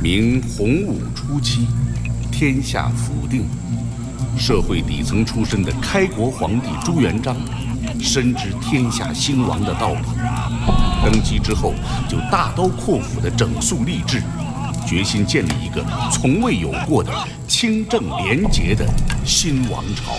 明洪武初期，天下甫定，社会底层出身的开国皇帝朱元璋，深知天下兴亡的道理，登基之后就大刀阔斧地整肃吏治，决心建立一个从未有过的清正廉洁的新王朝。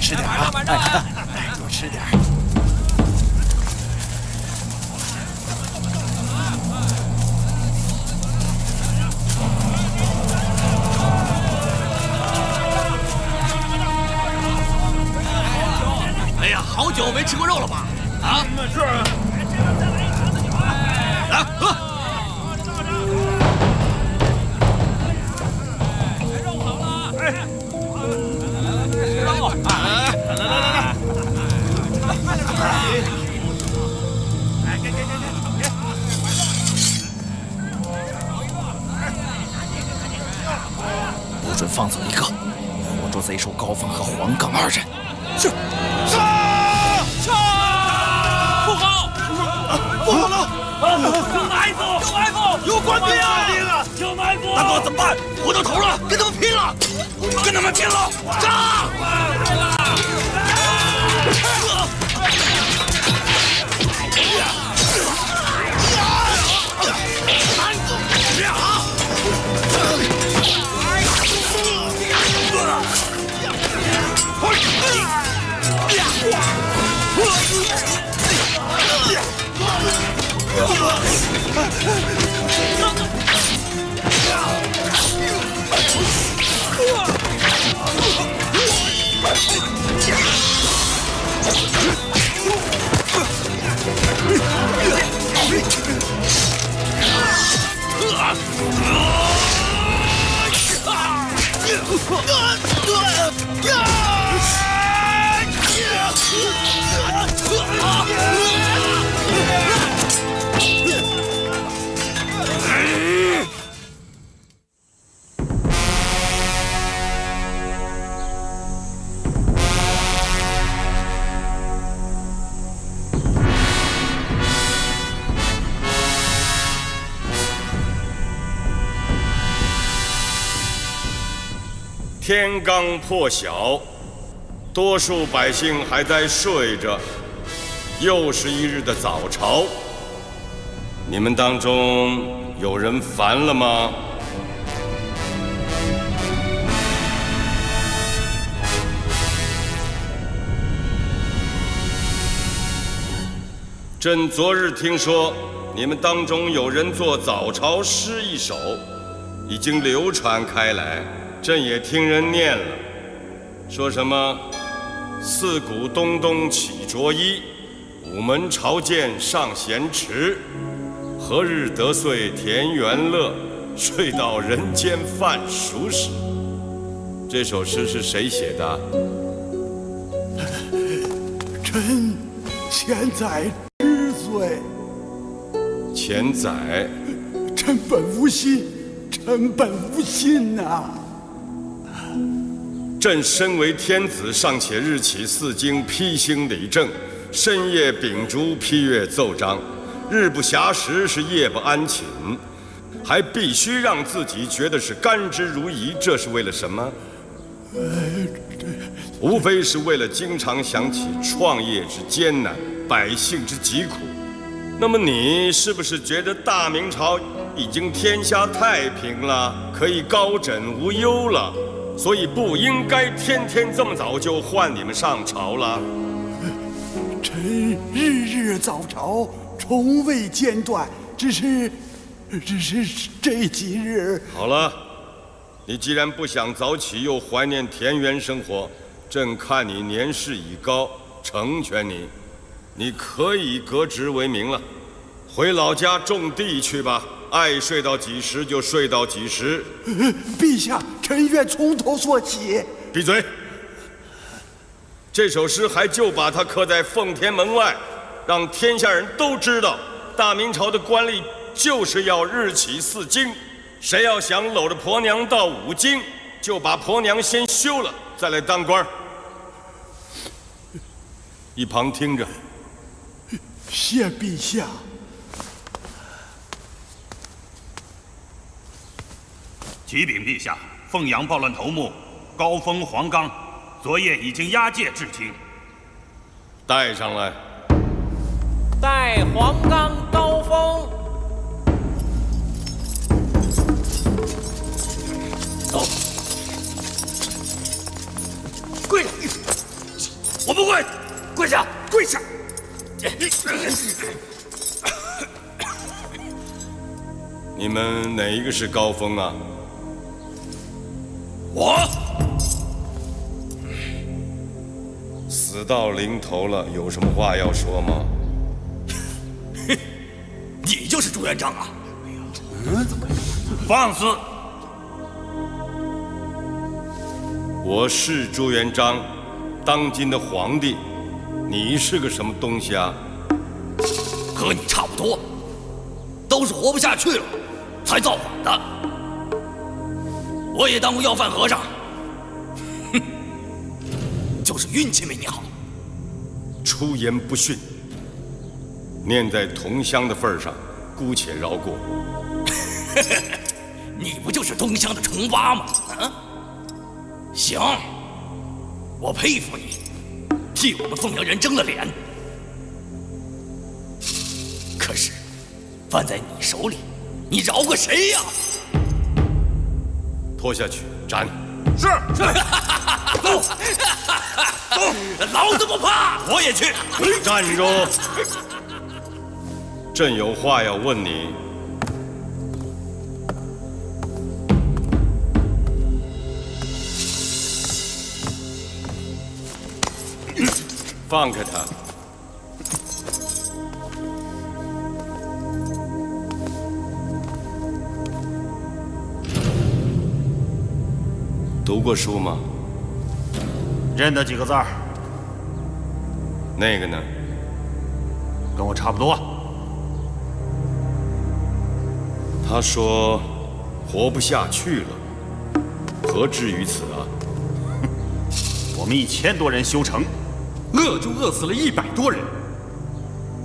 吃点啊！哎，多吃点。哎呀，好久没吃过肉了吧？啊，是。来喝。放走一个，活捉贼首高峰和黄岗二人。是，杀！杀！不好！不好了！有埋伏！有埋伏！有官兵啊！有埋伏！大哥怎么办？活到头了，跟他们拼了！跟他们拼了！杀！刚破晓，多数百姓还在睡着，又是一日的早朝。你们当中有人烦了吗？朕昨日听说，你们当中有人作早朝诗一首，已经流传开来。朕也听人念了，说什么“四鼓咚咚起着衣，午门朝见上贤池，何日得遂田园乐，睡到人间饭熟时”。这首诗是谁写的？臣千载之罪。千载？臣本无心，臣本无心呐。朕身为天子，尚且日起四经披星理政，深夜秉烛批阅奏章，日不暇食，是夜不安寝，还必须让自己觉得是甘之如饴，这是为了什么？无非是为了经常想起创业之艰难，百姓之疾苦。那么你是不是觉得大明朝已经天下太平了，可以高枕无忧了？所以不应该天天这么早就唤你们上朝了。臣日日早朝，从未间断，只是，只是这几日。好了，你既然不想早起，又怀念田园生活，朕看你年事已高，成全你，你可以革职为民了，回老家种地去吧，爱睡到几时就睡到几时。陛下。臣愿从头说起。闭嘴！这首诗还就把它刻在奉天门外，让天下人都知道，大明朝的官吏就是要日起四经。谁要想搂着婆娘到五经，就把婆娘先休了，再来当官。一旁听着。谢陛下。启禀陛下，凤阳暴乱头目高峰、黄刚，昨夜已经押解至京。带上来。带黄刚、高峰。走。跪下！我不跪，跪下，跪下。你们哪一个是高峰啊？我死到临头了，有什么话要说吗？你就是朱元璋啊！嗯，放肆！我是朱元璋，当今的皇帝。你是个什么东西啊？和你差不多，都是活不下去了才造反的。我也当过要饭和尚，哼，就是运气没你好。出言不逊，念在同乡的份上，姑且饶过。你不就是东乡的重八吗？啊，行，我佩服你。替我们凤阳人争了脸，可是犯在你手里，你饶过谁呀？拖下去斩！是是，走走，老子不怕，我也去。站住！朕有话要问你。放开他！读过书吗？认得几个字儿。那个呢？跟我差不多。他说：“活不下去了。”何至于此啊？我们一千多人修城。饿就饿死了一百多人，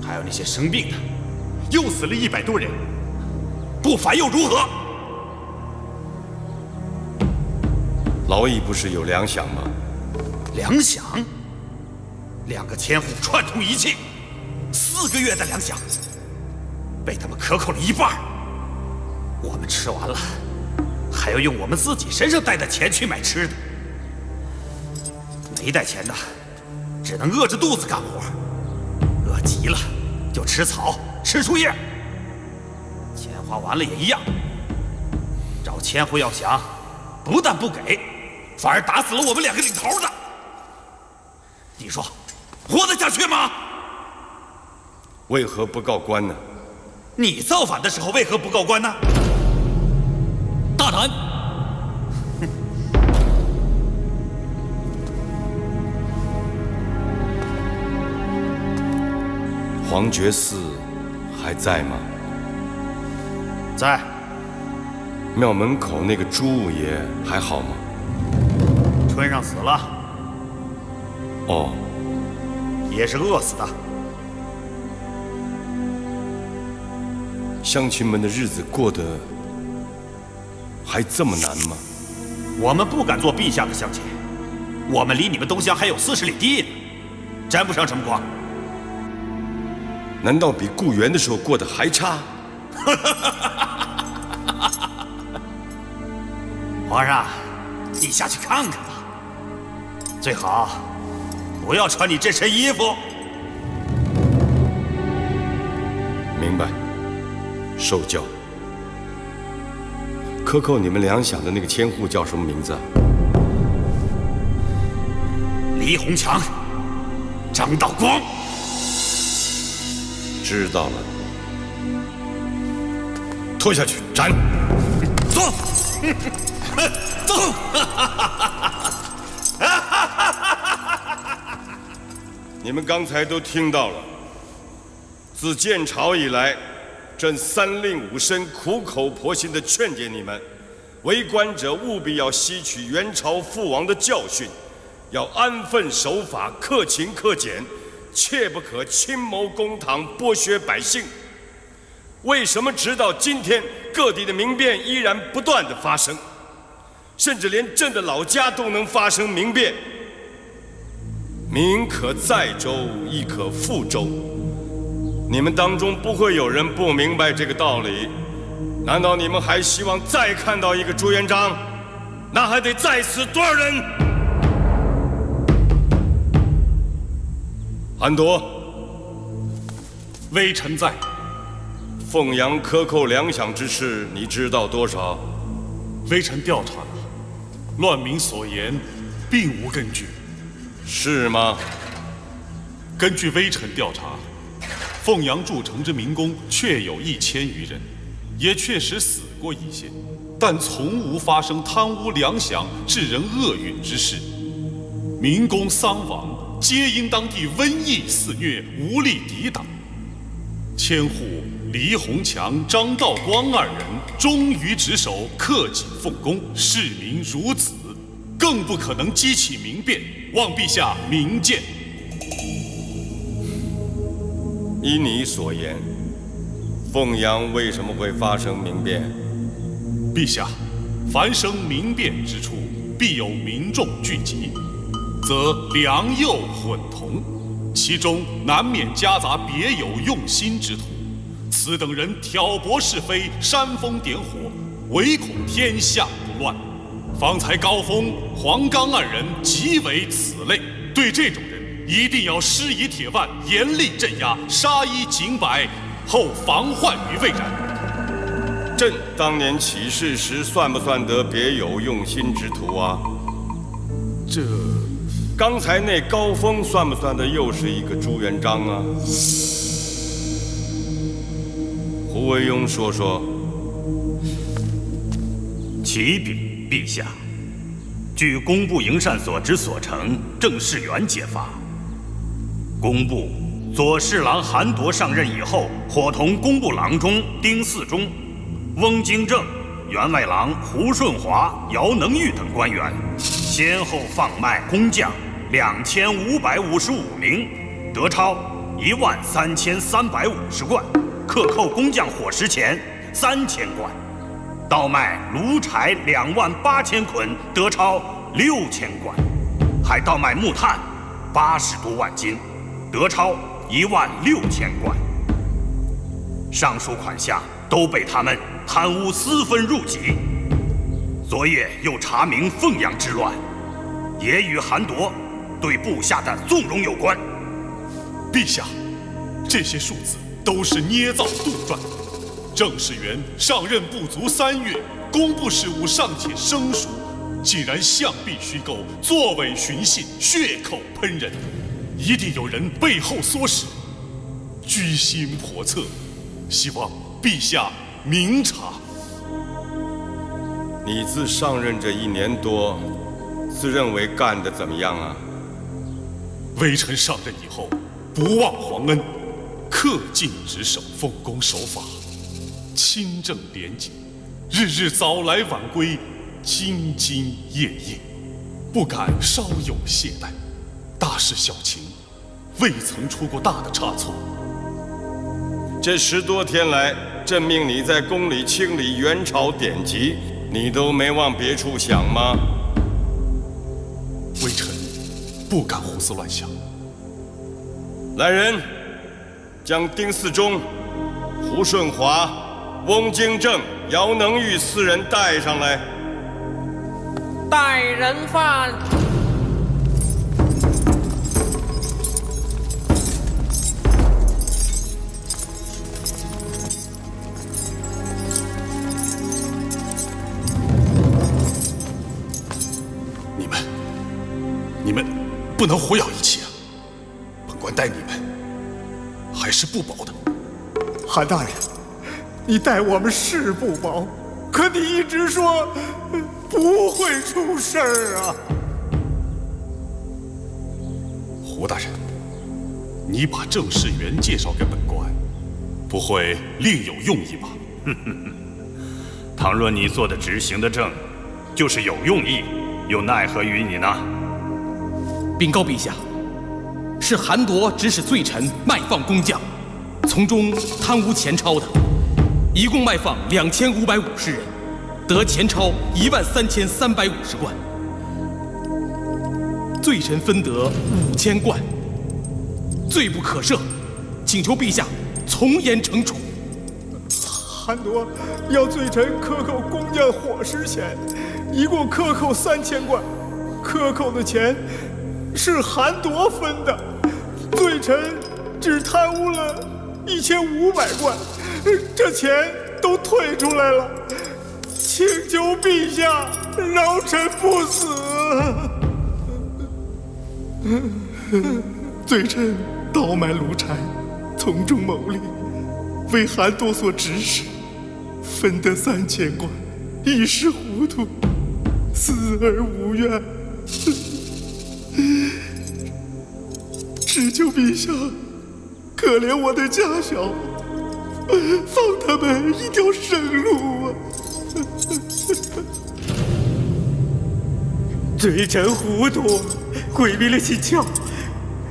还有那些生病的，又死了一百多人，不反又如何？劳役不是有粮饷吗？粮饷？两个千户串通一气，四个月的粮饷被他们克扣了一半，我们吃完了，还要用我们自己身上带的钱去买吃的，没带钱的。只能饿着肚子干活，饿急了就吃草、吃树叶。钱花完了也一样。找千户要饷，不但不给，反而打死了我们两个领头的。你说，活得下去吗？为何不告官呢？你造反的时候为何不告官呢？大胆！黄觉寺还在吗？在。庙门口那个朱五爷还好吗？村上死了。哦。也是饿死的。乡亲们的日子过得还这么难吗？我们不敢做陛下的乡亲。我们离你们东乡还有四十里地呢，沾不上什么光。难道比雇员的时候过得还差？皇上，你下去看看吧。最好不要穿你这身衣服。明白。受教。克扣你们粮饷的那个千户叫什么名字？李洪强、张道光。知道了，拖下去斩。走，走。你们刚才都听到了。自建朝以来，朕三令五申苦口婆心地劝诫你们，为官者务必要吸取元朝父王的教训，要安分守法、克勤克俭，切不可亲谋公堂、剥削百姓。为什么直到今天，各地的民变依然不断的发生，甚至连朕的老家都能发生民变？民可载舟，亦可覆舟。你们当中不会有人不明白这个道理。难道你们还希望再看到一个朱元璋？那还得再死多少人？韩铎，微臣在。凤阳克扣粮饷之事，你知道多少？微臣调查了，乱民所言，并无根据。是吗？根据微臣调查，凤阳筑城之民工确有一千余人，也确实死过一些，但从无发生贪污粮饷、致人厄运之事。民工丧亡，皆因当地瘟疫肆虐，无力抵挡。千户黎洪强、张道光二人忠于职守，克己奉公，视民如子，更不可能激起民变。望陛下明鉴。依你所言，凤阳为什么会发生民变？陛下，凡生民变之处，必有民众聚集，则良莠混同，其中难免夹杂别有用心之徒。此等人挑拨是非，煽风点火，唯恐天下不乱。方才高峰、黄冈二人即为此类，对这种人一定要施以铁腕，严厉镇压，杀一儆百，后防患于未然。朕当年起事时，算不算得别有用心之徒啊？这，刚才那高峰算不算得又是一个朱元璋啊？胡惟庸说说。启禀。陛下，据工部营缮所之所成，郑世元揭发，工部左侍郎韩铎上任以后，伙同工部郎中丁四忠、翁京正、员外郎胡顺华、姚能玉等官员，先后放卖工匠两千五百五十五名，德钞一万三千三百五十贯，克扣工匠伙食钱三千贯。倒卖炉柴两万八千捆，得钞六千贯；还倒卖木炭八十多万斤，得钞一万六千贯。上述款项都被他们贪污私分入籍。昨夜又查明凤阳之乱，也与韩铎对部下的纵容有关。陛下，这些数字都是捏造杜撰。郑世元上任不足三月，工部事务尚且生疏，既然象壁虚构，作伪寻衅，血口喷人，一定有人背后唆使，居心叵测，希望陛下明察。你自上任这一年多，自认为干得怎么样啊？微臣上任以后，不忘皇恩，恪尽职守，奉公守法。清正廉洁，日日早来晚归，兢兢业业，不敢稍有懈怠。大事小情，未曾出过大的差错。这十多天来，朕命你在宫里清理元朝典籍，你都没往别处想吗？微臣不敢胡思乱想。来人，将丁四忠、胡顺华。翁京正、姚能玉四人带上来。带人犯。你们，你们不能胡咬一气啊！本官待你们还是不薄的。韩大人。你待我们是不薄，可你一直说不会出事儿啊！胡大人，你把郑世元介绍给本官，不会另有用意吧？倘若你做的执行的正，就是有用意，又奈何于你呢？禀告陛下，是韩铎指使罪臣卖放工匠，从中贪污钱钞的，一共卖放两千五百五十人，得钱钞一万三千三百五十贯，罪臣分得五千贯，罪不可赦，请求陛下从严惩处。韩铎要罪臣克扣工匠伙食钱，一共克扣三千贯，克扣的钱是韩铎分的，罪臣只贪污了一千五百贯，这钱都退出来了，请求陛下饶臣不死。罪臣倒卖炉柴，从中牟利，为韩多所指使。分得三千贯，一时糊涂，死而无怨。只求陛下可怜我的家小，放他们一条生路啊！罪臣糊涂，毁灭了心窍。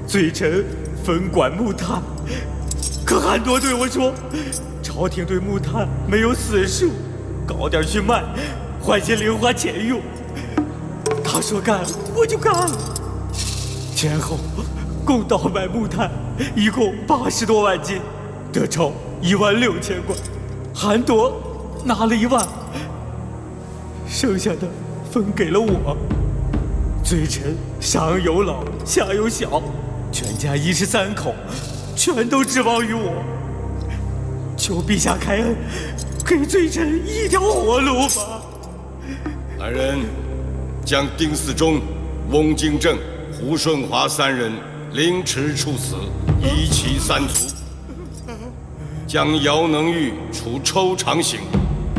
罪臣分管木炭，可韩多对我说。朝廷对木炭没有死数，搞点去卖，换些零花钱用。他说干我就干了。前后共倒卖木炭一共八十多万斤，得钞一万六千贯。韩铎拿了一万，剩下的分给了我。罪臣上有老下有小，全家一十三口，全都指望于我。求陛下开恩，给罪臣一条活路吧！来人，将丁四忠、翁京正、胡顺华三人凌迟处死，一其三族；将姚能玉处抽长刑，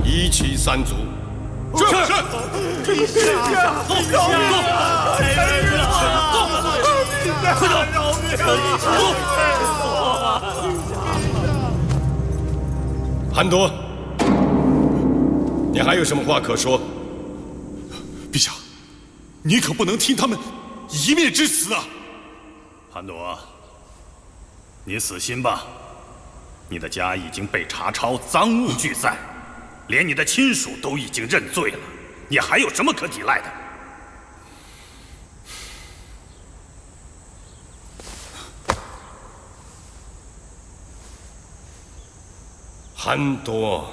一其三族。是是，陛下，走走走，快走，走。韩铎，你还有什么话可说？陛下，你可不能听他们一面之词啊！韩铎，你死心吧，你的家已经被查抄，赃物俱在，连你的亲属都已经认罪了，你还有什么可抵赖的？韩多，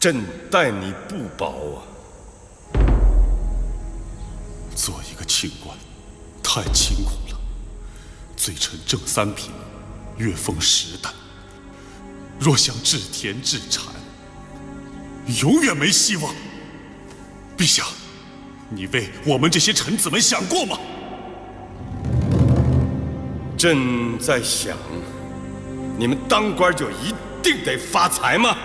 朕待你不薄啊！做一个清官，太辛苦了。罪臣挣三品，月俸十担。若想治田治产，永远没希望。陛下，你为我们这些臣子们想过吗？朕在想，你们当官就一。定得发财吗？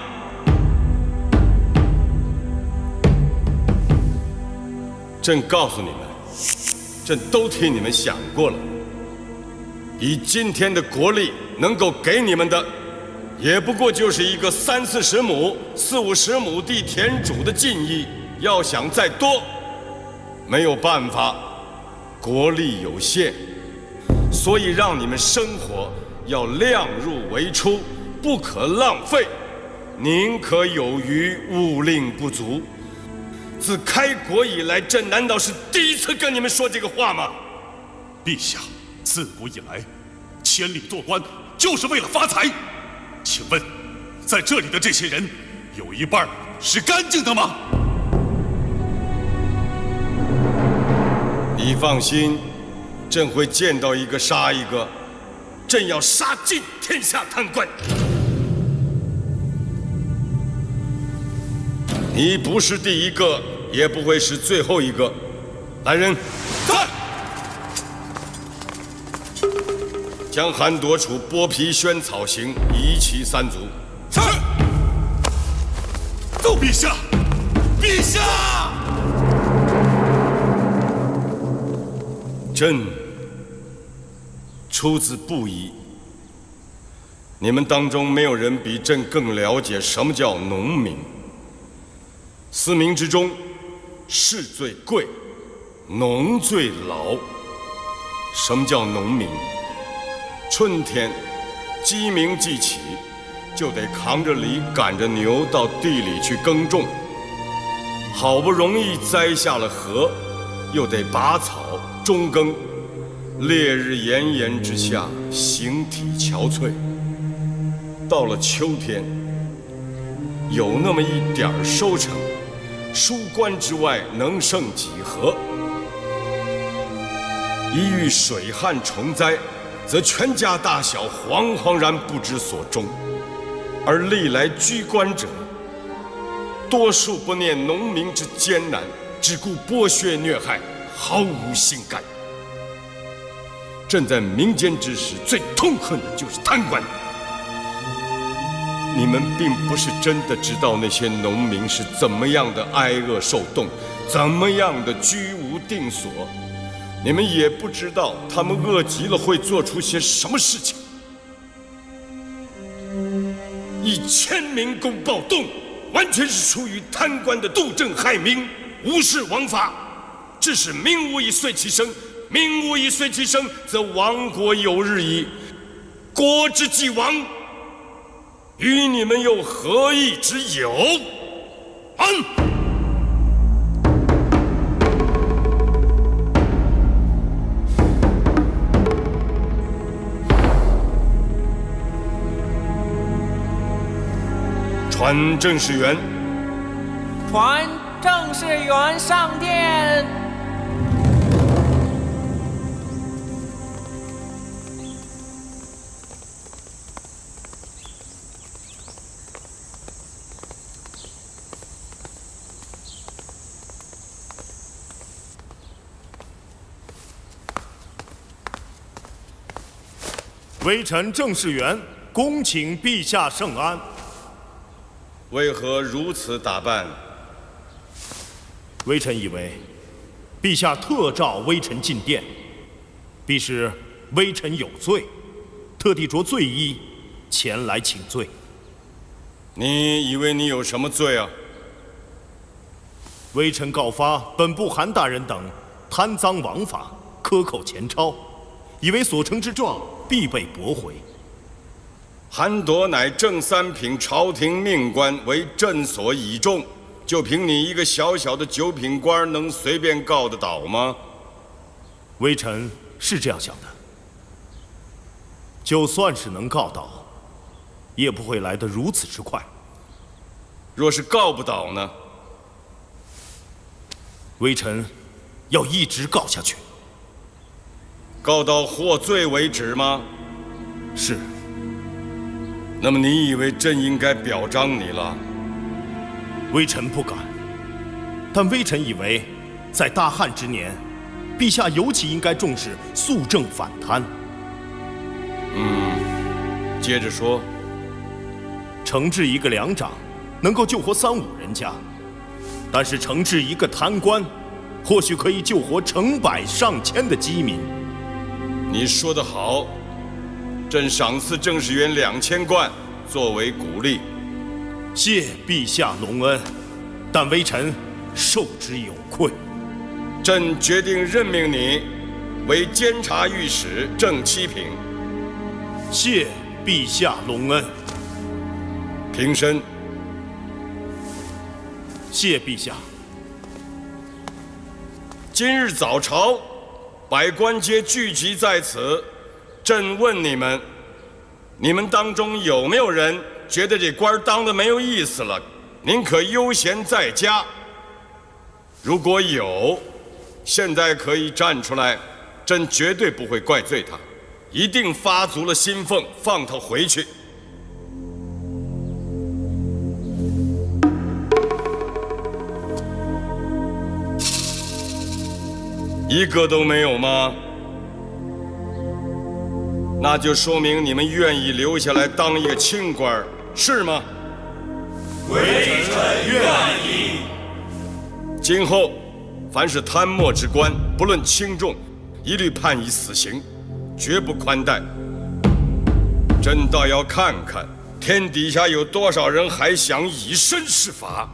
朕告诉你们，朕都替你们想过了。以今天的国力，能够给你们的，也不过就是一个三四十亩、四五十亩地田主的敬意。要想再多，没有办法，国力有限，所以让你们生活要量入为出。不可浪费，宁可有余，勿令不足。自开国以来，朕难道是第一次跟你们说这个话吗？陛下，自古以来，千里做官就是为了发财。请问，在这里的这些人，有一半是干净的吗？你放心，朕会见到一个杀一个。朕要杀尽天下贪官。你不是第一个，也不会是最后一个。来人，在，将韩夺楚剥皮宣草行，夷其三族。是。奏陛下，陛下。朕出自布衣。你们当中没有人比朕更了解什么叫农民。四民之中，士最贵，农最劳。什么叫农民？春天，鸡鸣即起，就得扛着犁，赶着牛到地里去耕种。好不容易栽下了禾，又得拔草、中耕，烈日炎炎之下，形体憔悴。到了秋天，有那么一点儿收成，书关之外能剩几何？一遇水旱虫灾，则全家大小惶惶然不知所终。而历来居官者，多数不念农民之艰难，只顾剥削虐害，毫无心肝。朕在民间之时，最痛恨的就是贪官。你们并不是真的知道那些农民是怎么样的挨饿受冻，怎么样的居无定所，你们也不知道他们饿极了会做出些什么事情。以千民公暴动，完全是出于贪官的杜政害民、无视王法，致使民无以遂其生，民无以遂其生，则亡国有日矣。国之既亡。与你们又何益之有？安！传正式员。传正式员上殿。微臣郑世元恭请陛下圣安。为何如此打扮？微臣以为，陛下特召微臣进殿，必是微臣有罪，特地着罪衣前来请罪。你以为你有什么罪啊？微臣告发本部韩大人等贪赃枉法、克扣钱钞，以为所呈之状。必被驳回。韩铎乃正三品朝廷命官，为朕所倚重，就凭你一个小小的九品官，能随便告得倒吗？微臣是这样想的。就算是能告倒，也不会来得如此之快。若是告不倒呢？微臣要一直告下去。告到获罪为止吗？是。那么你以为朕应该表彰你了？微臣不敢。但微臣以为，在大旱之年，陛下尤其应该重视肃正反贪。嗯，接着说。惩治一个粮长，能够救活三五人家；但是惩治一个贪官，或许可以救活成百上千的饥民。你说得好，朕赏赐正式员两千贯作为鼓励。谢陛下隆恩，但微臣受之有愧。朕决定任命你为监察御史正七品。谢陛下隆恩。平身。谢陛下。今日早朝。百官皆聚集在此，朕问你们：你们当中有没有人觉得这官当的没有意思了？您可悠闲在家。如果有，现在可以站出来，朕绝对不会怪罪他，一定发足了薪俸，放他回去。一个都没有吗？那就说明你们愿意留下来当一个清官，是吗？微臣愿意。今后，凡是贪墨之官，不论轻重，一律判以死刑，绝不宽待。朕倒要看看，天底下有多少人还想以身试法。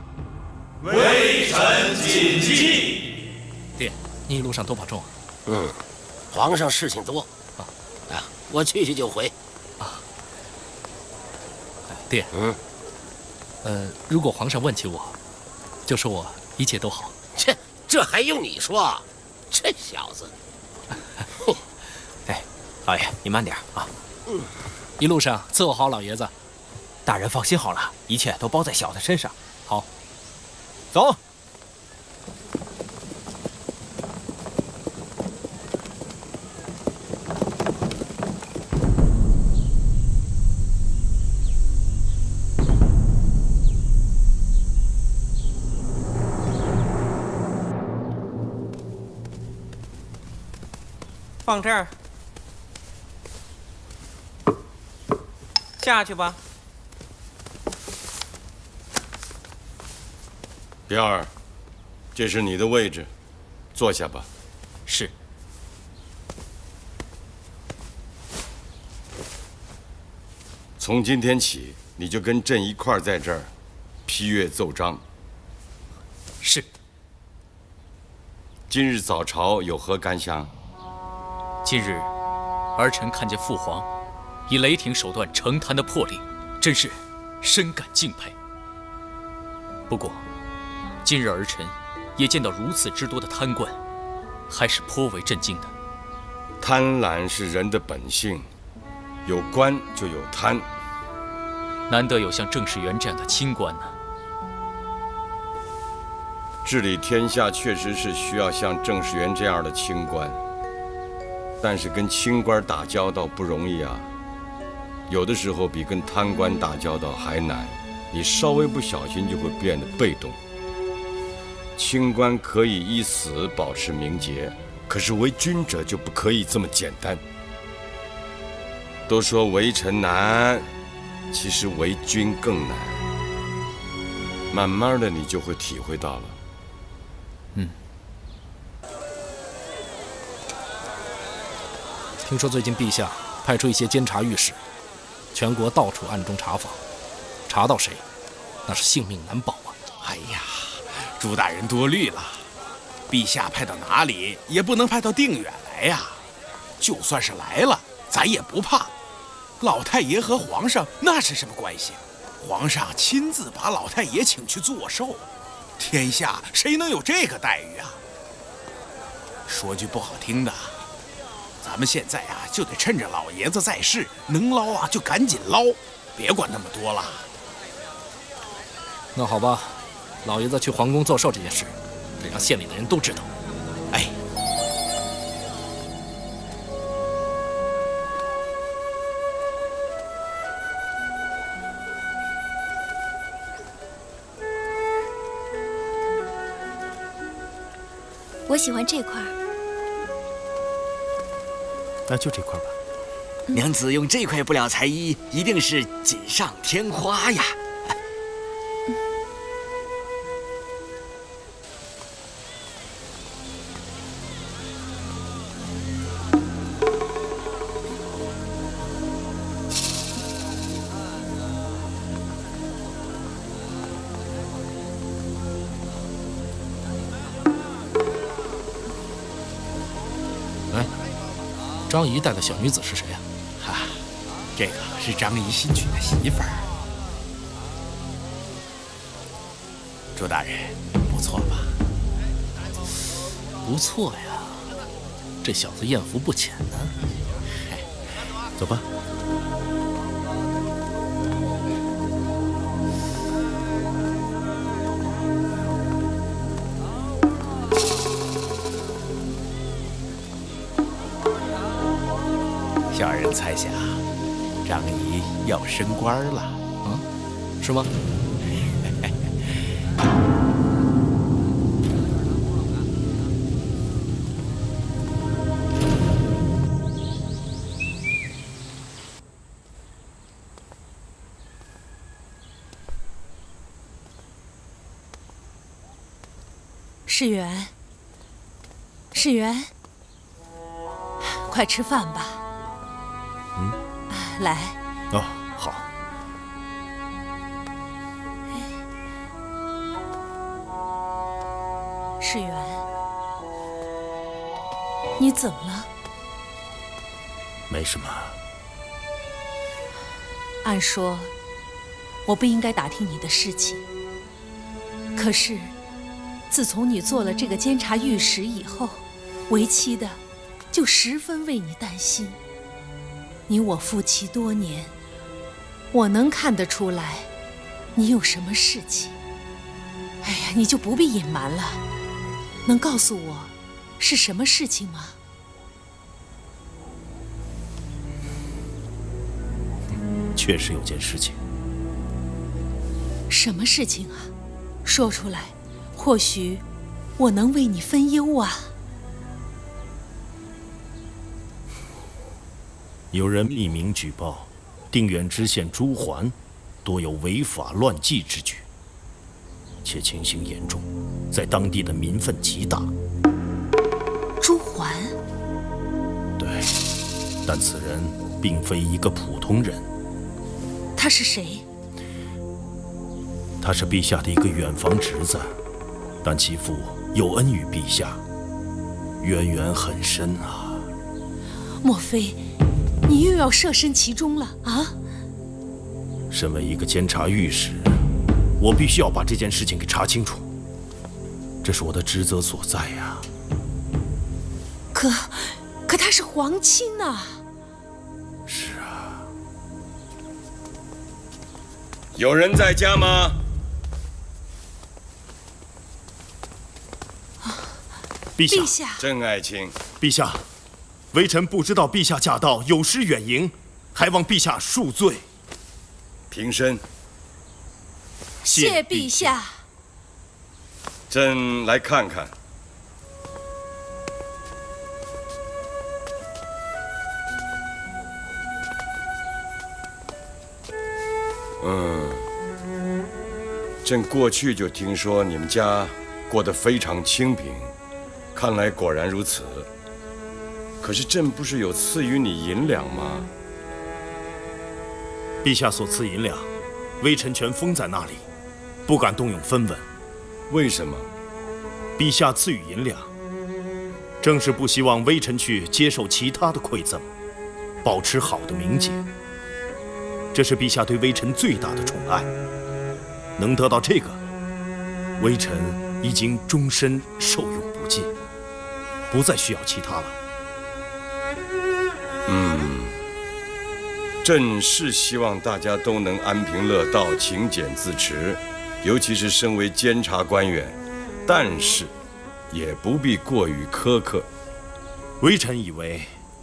微臣谨记。爹，你一路上多保重啊。嗯，皇上事情多我去去就回。啊，爹，嗯，呃，如果皇上问起我，就说我一切都好。切，这还用你说？这小子。哎，老爷，你慢点啊。嗯。一路上伺候好老爷子，大人放心好了，一切都包在小的身上。好，走。放这儿。下去吧，彪儿，这是你的位置，坐下吧。是。从今天起，你就跟朕一块儿在这儿批阅奏章。是。今日早朝有何感想？今日，儿臣看见父皇。以雷霆手段成坛的魄力，真是深感敬佩。不过，今日儿臣也见到如此之多的贪官，还是颇为震惊的。贪婪是人的本性，有官就有贪。难得有像郑世元这样的清官呢。治理天下确实是需要像郑世元这样的清官，但是跟清官打交道不容易啊。有的时候比跟贪官打交道还难，你稍微不小心就会变得被动。清官可以一死保持名节，可是为君者就不可以这么简单。都说为臣难，其实为君更难。慢慢的，你就会体会到了。听说最近陛下派出一些监察御史。全国到处暗中查访，查到谁，那是性命难保啊！哎呀，朱大人多虑了，陛下派到哪里也不能派到定远来呀。就算是来了，咱也不怕。老太爷和皇上那是什么关系？皇上亲自把老太爷请去做寿，天下谁能有这个待遇啊？说句不好听的。咱们现在啊，就得趁着老爷子在世，能捞啊就赶紧捞，别管那么多了。那好吧，老爷子去皇宫做寿这件事，得让县里的人都知道。哎，我喜欢这块。那就这块吧。娘子用这块布料裁衣，一定是锦上添花呀。张仪带的小女子是谁呀？哈，这个是张仪新娶的媳妇儿。朱大人，不错吧？不错呀，这小子艳福不浅呢。走吧。猜想，张仪要升官了，啊？是吗？世元，世元，快吃饭吧。来。哦，好。世元，你怎么了？没什么。按说，我不应该打听你的事情。可是，自从你做了这个监察御史以后，为妻的就十分为你担心。你我夫妻多年，我能看得出来，你有什么事情。哎呀，你就不必隐瞒了，能告诉我是什么事情吗？确实有件事情。什么事情啊？说出来，或许我能为你分忧啊。有人匿名举报，定远知县朱桓多有违法乱纪之举，且情形严重，在当地的民愤极大。朱桓？对，但此人并非一个普通人。他是谁？他是陛下的一个远房侄子，但其父有恩于陛下，渊源很深啊。莫非你又要涉身其中了啊？身为一个监察御史，我必须要把这件事情给查清楚，这是我的职责所在呀。可，可他是皇亲呐。是啊。有人在家吗？陛下，朕爱卿。陛下，微臣不知道陛下驾到，有失远迎，还望陛下恕罪。平身。谢陛下。朕来看看。嗯，朕过去就听说你们家过得非常清贫。看来果然如此。可是朕不是有赐予你银两吗？陛下所赐银两，微臣全封在那里，不敢动用分文。为什么？陛下赐予银两，正是不希望微臣去接受其他的馈赠，保持好的名节。这是陛下对微臣最大的宠爱。能得到这个，微臣已经终身受用不尽。不再需要其他了。嗯，朕是希望大家都能安贫乐道、勤俭自持，尤其是身为监察官员，但是也不必过于苛刻。微臣以为，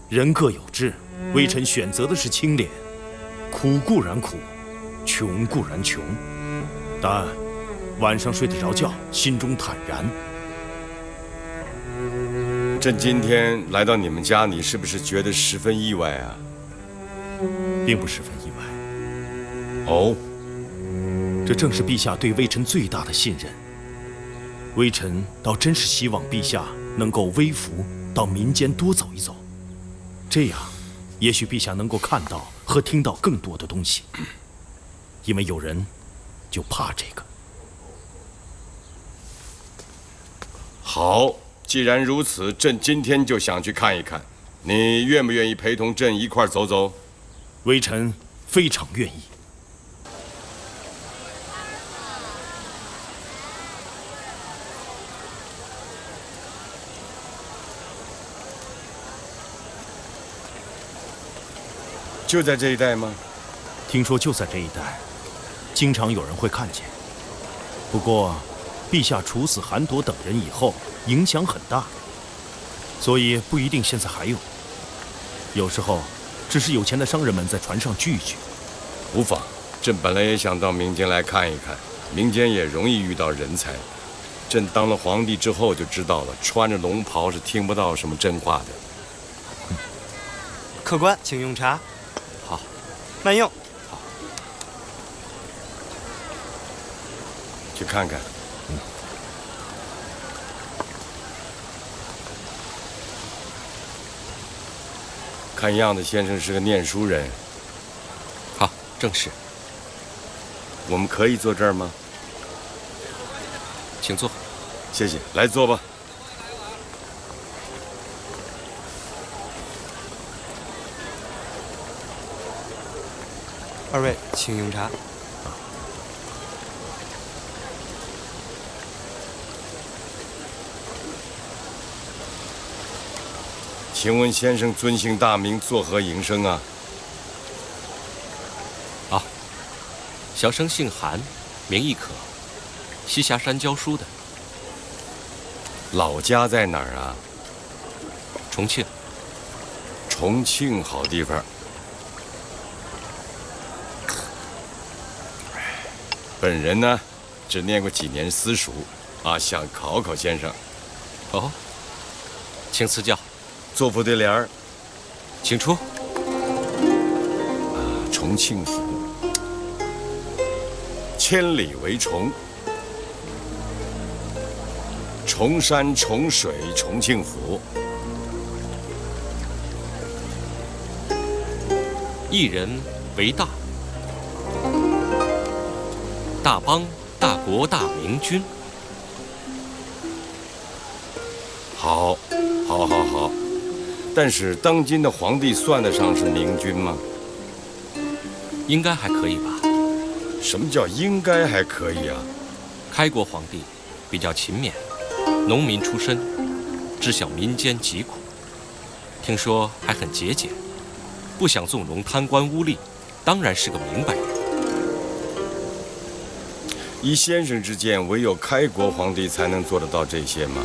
人各有志，微臣选择的是清廉。苦固然苦，穷固然穷，但晚上睡得着觉，心中坦然。朕今天来到你们家，你是不是觉得十分意外啊？并不十分意外。哦，这正是陛下对微臣最大的信任。微臣倒真是希望陛下能够微服到民间多走一走，这样，也许陛下能够看到和听到更多的东西。因为有人就怕这个。好。既然如此，朕今天就想去看一看，你愿不愿意陪同朕一块走走？微臣非常愿意。就在这一带吗？听说就在这一带，经常有人会看见。不过，陛下处死韩铎等人以后。影响很大，所以不一定现在还有。有时候，只是有钱的商人们在船上聚一聚。无妨，朕本来也想到民间来看一看，民间也容易遇到人才。朕当了皇帝之后就知道了，穿着龙袍是听不到什么真话的。客官，请用茶。好，慢用。好，去看看。看样子，先生是个念书人，好正是。我们可以坐这儿吗？请坐。谢谢，来坐吧。二位，请用茶。请问先生尊姓大名，作何营生啊？啊，小生姓韩，名亦可，栖霞山教书的。老家在哪儿啊？重庆。重庆好地方。本人呢，只念过几年私塾，啊，想考考先生。哦，请赐教。做副对联儿，请出。重庆府，千里为重，重山重水重庆府，一人为大，大邦大国大明君。好，好，好，好。但是当今的皇帝算得上是明君吗？应该还可以吧。什么叫应该还可以啊？开国皇帝比较勤勉，农民出身，知晓民间疾苦，听说还很节俭，不想纵容贪官污吏，当然是个明白人。依先生之见，唯有开国皇帝才能做得到这些吗？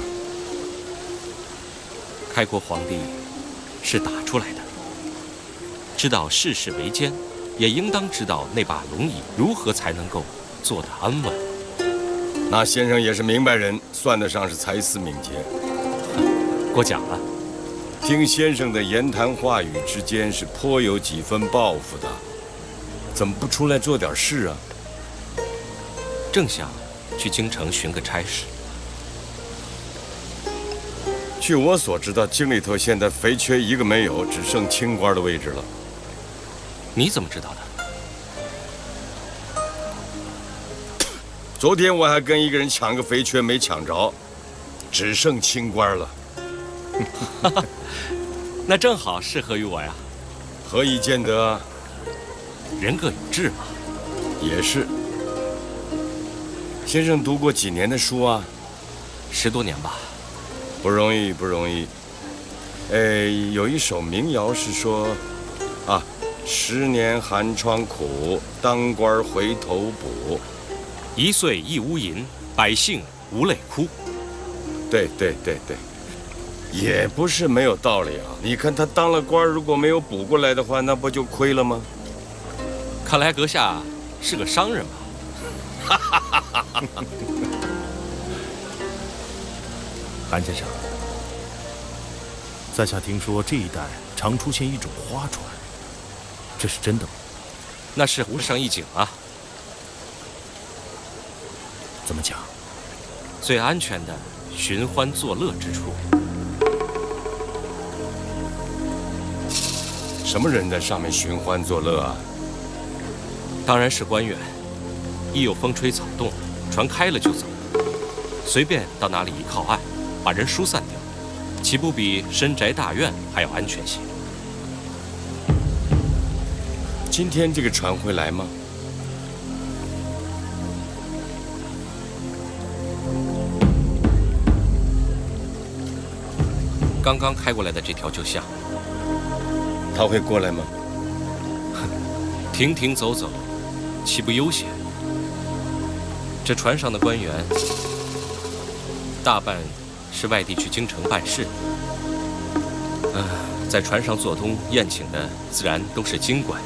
开国皇帝。是打出来的，知道世事维艰，也应当知道那把龙椅如何才能够坐得安稳。那先生也是明白人，算得上是才思敏捷。过奖了。听先生的言谈话语之间是颇有几分抱负的，怎么不出来做点事啊？正想去京城寻个差事。据我所知道，京里头现在肥缺一个没有，只剩清官的位置了。你怎么知道的？昨天我还跟一个人抢个肥缺，没抢着，只剩清官了。那正好适合于我呀。何以见得？人各有志嘛。也是。先生读过几年的书啊？十多年吧。不容易，不容易。哎，有一首民谣是说，啊，十年寒窗苦，当官回头补，一岁一屋银，百姓无泪哭。对对对对，也不是没有道理啊。你看他当了官，如果没有补过来的话，那不就亏了吗？看来阁下是个商人吧？哈哈哈哈哈哈！韩先生，在下听说这一带常出现一种花船，这是真的吗？那是湖上一景啊。怎么讲？最安全的寻欢作乐之处。什么人在上面寻欢作乐啊？当然是官员。一有风吹草动，船开了就走，随便到哪里一靠岸。把人疏散掉，岂不比深宅大院还要安全些？今天这个船会来吗？刚刚开过来的这条就像。他会过来吗？停停走走，岂不悠闲？这船上的官员，大半。是外地去京城办事，嗯，在船上做东宴请的自然都是京官。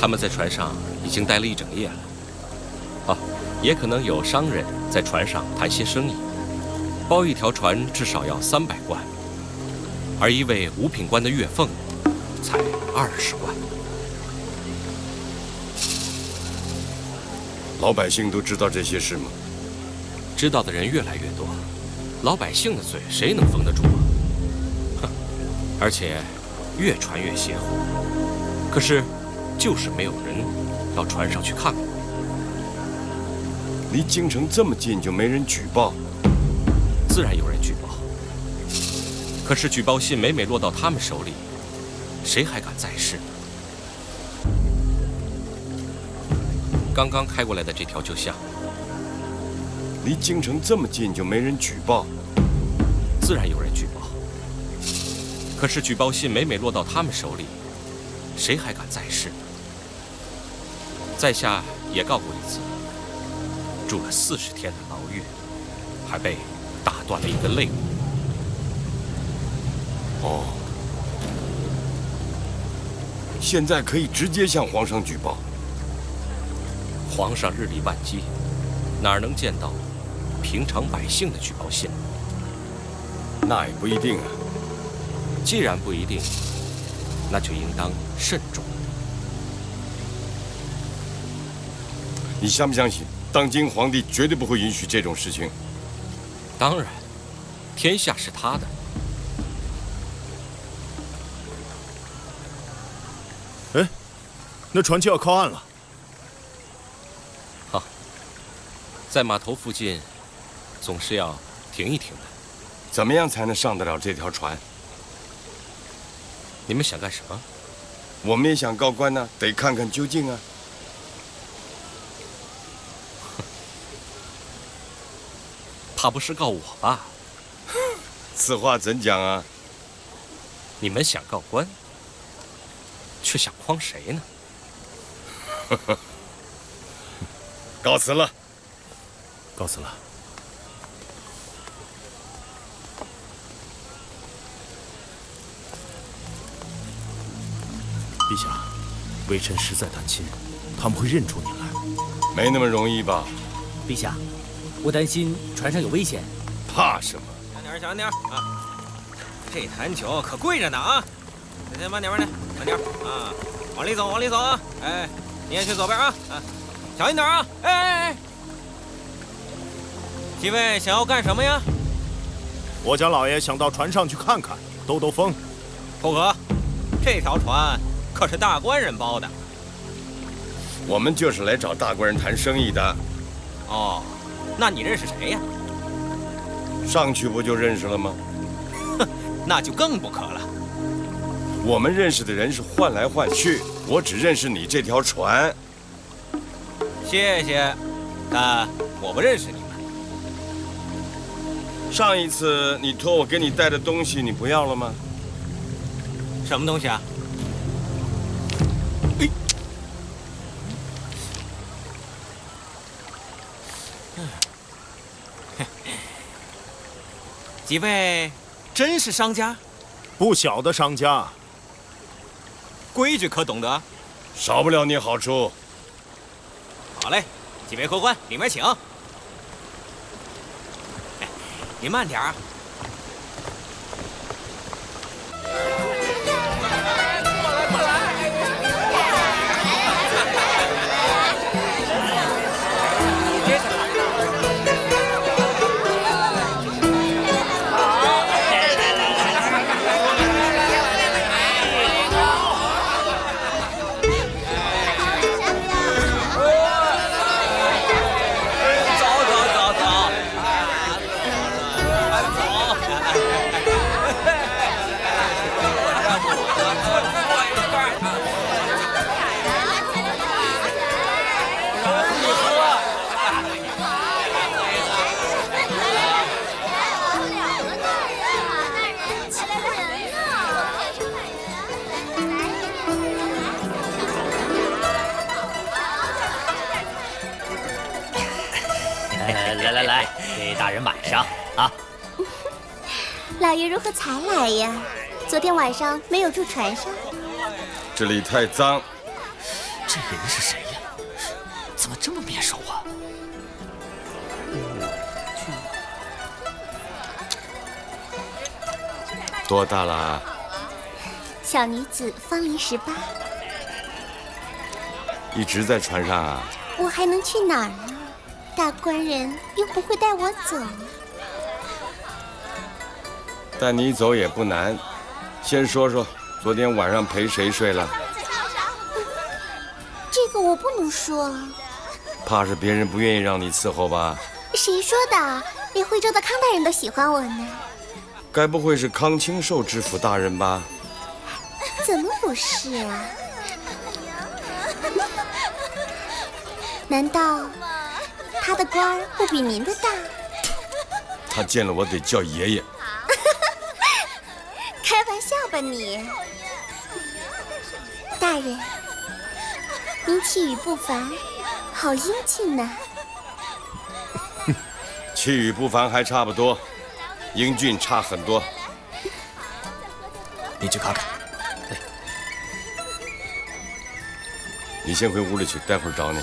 他们在船上已经待了一整夜了。哦，也可能有商人在船上谈些生意，包一条船至少要三百贯，而一位五品官的月俸才二十贯。老百姓都知道这些事吗？知道的人越来越多，老百姓的嘴谁能封得住啊？哼！而且越传越邪乎。可是，就是没有人到船上去看过。离京城这么近，就没人举报？自然有人举报。可是举报信每每落到他们手里，谁还敢再试呢？刚刚开过来的这条就像。离京城这么近，就没人举报？自然有人举报。可是举报信每每落到他们手里，谁还敢再试呢？在下也告过一次。住了四十天的牢狱，还被打断了一根肋骨。哦，现在可以直接向皇上举报。皇上日理万机，哪能见到平常百姓的举报信？那也不一定啊。既然不一定，那就应当慎重。你相不相信？当今皇帝绝对不会允许这种事情。当然，天下是他的。哎，那船就要靠岸了。好，在码头附近，总是要停一停的。怎么样才能上得了这条船？你们想干什么？我们也想告官呢，得看看究竟啊。怕不是告我吧？此话怎讲啊？你们想告官，却想诓谁呢？告辞了，告辞了。陛下，微臣实在担心，他们会认出你来。没那么容易吧？陛下。我担心船上有危险，怕什么？小点小点啊！这坛酒可贵着呢啊！先慢点，慢点，慢点啊！往里走，往里走啊！哎，你也去左边啊！啊，小心点啊！哎哎哎！几位想要干什么呀？我家老爷想到船上去看看，兜兜风。不可，这条船可是大官人包的。我们就是来找大官人谈生意的。哦。那你认识谁呀？上去不就认识了吗？哼，那就更不可了。我们认识的人是换来换去，我只认识你这条船。谢谢，但我不认识你们。上一次你托我给你带的东西，你不要了吗？什么东西啊？几位真是商家，不小的商家。规矩可懂得，少不了你好处。好嘞，几位客官，里面请。您慢点儿。爷如何才来呀？昨天晚上没有住船上。这里太脏。这人是谁呀？怎么这么面熟啊？多大了？小女子芳龄十八。一直在船上啊？我还能去哪儿呢？大官人又不会带我走，带你走也不难。先说说昨天晚上陪谁睡了？这个我不能说。怕是别人不愿意让你伺候吧？谁说的？连徽州的康大人都喜欢我呢。该不会是康清寿知府大人吧？怎么不是啊？难道他的官不比您的大？他见了我得叫爷爷。你！大人，您气宇不凡，好英俊呐！气宇不凡还差不多，英俊差很多。你去看看。你先回屋里去，待会儿找你。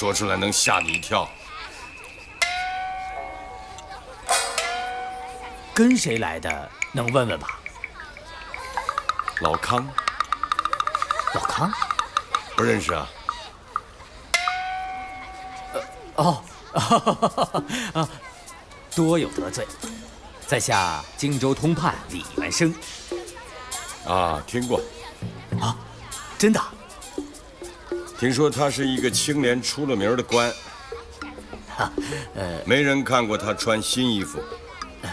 说出来能吓你一跳。跟谁来的？能问问吧？老康。老康？不认识啊？哦，啊，多有得罪。在下荆州通判李元生。啊，听过。啊，真的？听说他是一个清廉出了名的官。哈，呃，没人看过他穿新衣服。呃，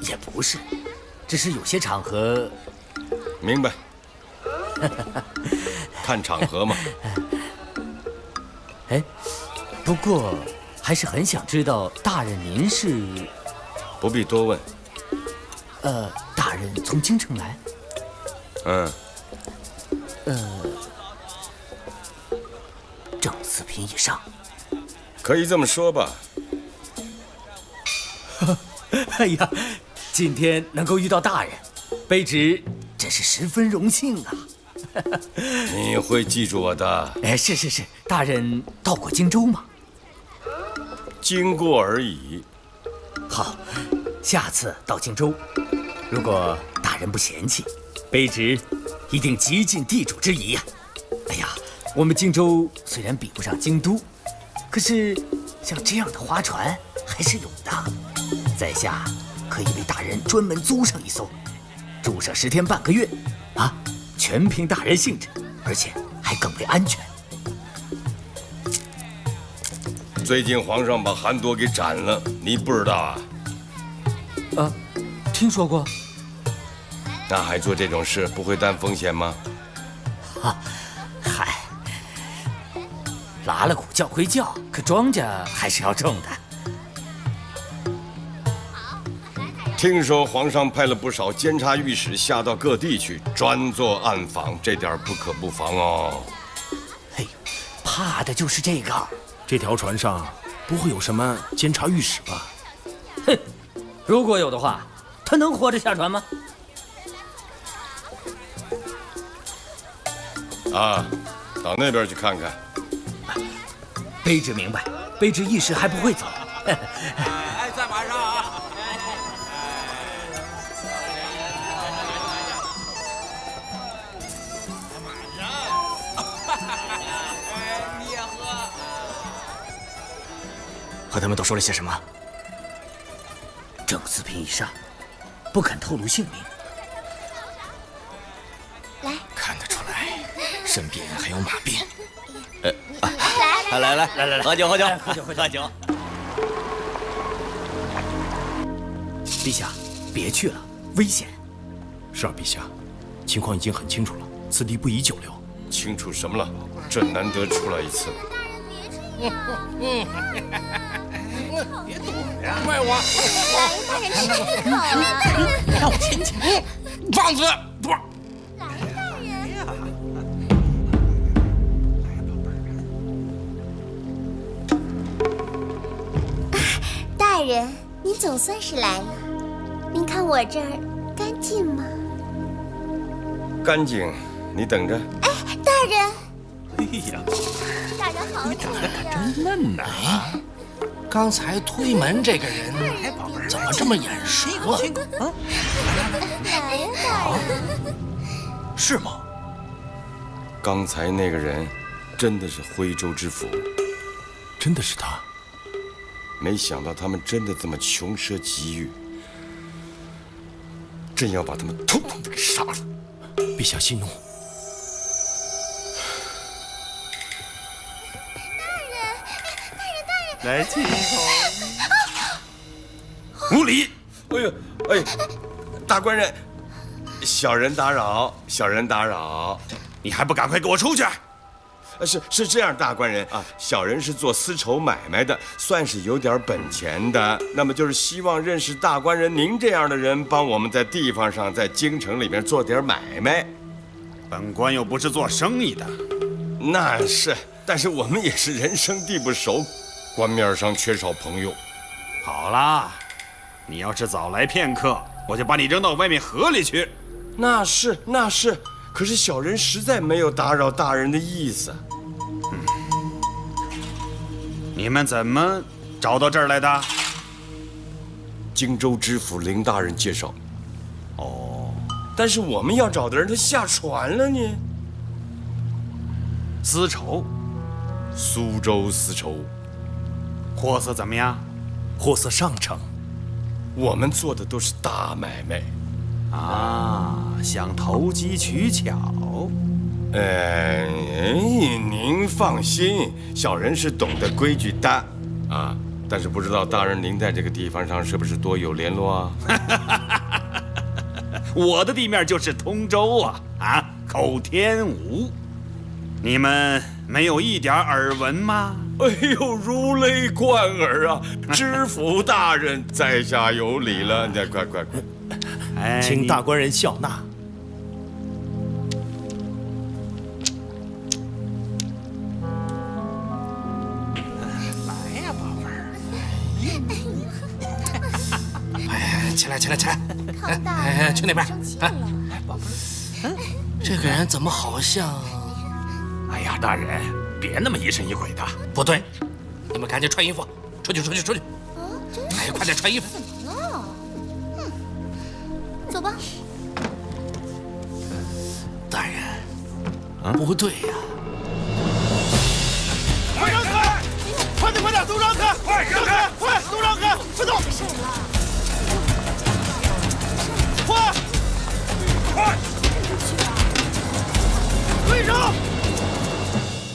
也不是，只是有些场合。明白。看场合嘛。哎，不过还是很想知道大人您是。不必多问。呃，大人从京城来。嗯。呃，以上。可以这么说吧。哎呀，今天能够遇到大人，卑职真是十分荣幸啊！你会记住我的。哎，是是是，大人到过荆州吗？经过而已。好，下次到荆州，如果大人不嫌弃，卑职一定极尽地主之谊呀！哎呀，我们荆州虽然比不上京都，可是像这样的花船还是有的。在下可以为大人专门租上一艘，住上十天半个月，啊，全凭大人兴致，而且还更为安全。最近皇上把韩铎给斩了，你不知道啊？啊，听说过。那还做这种事，不会担风险吗？哈，嗨，拉了鼓叫归叫，可庄稼还是要种的。听说皇上派了不少监察御史下到各地去，专做暗访，这点不可不防哦。嘿，怕的就是这个。这条船上不会有什么监察御史吧？哼，如果有的话，他能活着下船吗？啊，到那边去看看。卑职明白，卑职一时还不会走。哎，在马上啊！你也喝。和他们都说了些什么？正四品以上，不肯透露姓名。来，看得出来，身边还有马鞭。呃，来来来来来来，喝酒喝酒喝酒喝酒。陛下，别去了，危险。是啊，陛下，情况已经很清楚了，此地不宜久留。清楚什么了？朕难得出来一次。嗯，别躲呀！怪我。来，大人吃一口。让我亲亲。放肆！不。大人，您总算是来了。您看我这儿干净吗？干净，你等着。哎，大人。哎呀，大人好，你长得可真嫩呐！啊，刚才推门这个人怎么这么眼熟啊？啊？来呀，大人。是吗？刚才那个人真的是徽州知府，真的是他。没想到他们真的这么穷奢极欲，朕要把他们统统的给杀了。陛下息怒。来亲一口。无礼！哎呦，哎，大官人，小人打扰，小人打扰，你还不赶快给我出去！是是这样，大官人啊，小人是做丝绸买卖的，算是有点本钱的。那么就是希望认识大官人您这样的人，帮我们在地方上，在京城里面做点买卖。本官又不是做生意的，那是，但是我们也是人生地不熟。官面上缺少朋友。好啦，你要是早来片刻，我就把你扔到外面河里去。那是那是，可是小人实在没有打扰大人的意思。嗯，你们怎么找到这儿来的？荆州知府林大人介绍。哦，但是我们要找的人他下船了呢。丝绸，苏州丝绸。货色怎么样？货色上乘。我们做的都是大买卖，啊，想投机取巧。哎，您放心，小人是懂得规矩的啊。但是不知道大人您在这个地方上是不是多有联络啊？我的地面就是通州啊，啊，口天吴，你们没有一点耳闻吗？哎呦，如雷贯耳啊！知府大人，在下有礼了。你快快快，哎，请大官人笑纳。起来起来起来！哎哎，去那边。哎，宝贝儿，这个人怎么好像……哎呀，大人，别那么疑神疑鬼的。不对，你们赶紧穿衣服，出去出去出去！啊，真哎，快点穿衣服！怎么了？嗯，走吧。大人，不对呀！快让开！快点快点，都让开！快让开！快都让开！快走！